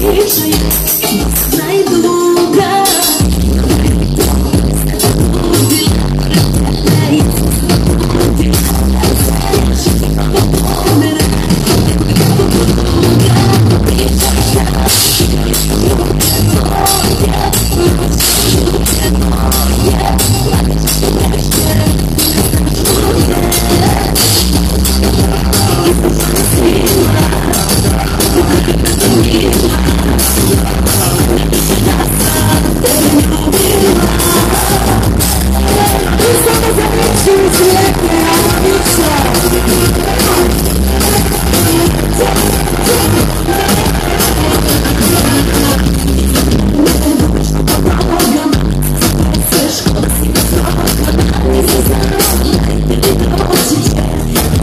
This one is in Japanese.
Вечный, не знай друга Yeah. Thank you.